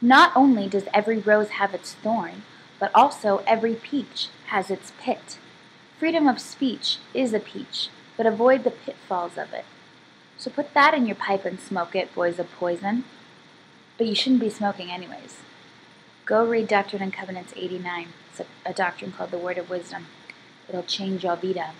Not only does every rose have its thorn, but also every peach has its pit. Freedom of speech is a peach, but avoid the pitfalls of it. So put that in your pipe and smoke it, boys of poison. But you shouldn't be smoking anyways. Go read Doctrine and Covenants 89. It's a, a doctrine called the Word of Wisdom. It'll change your vida.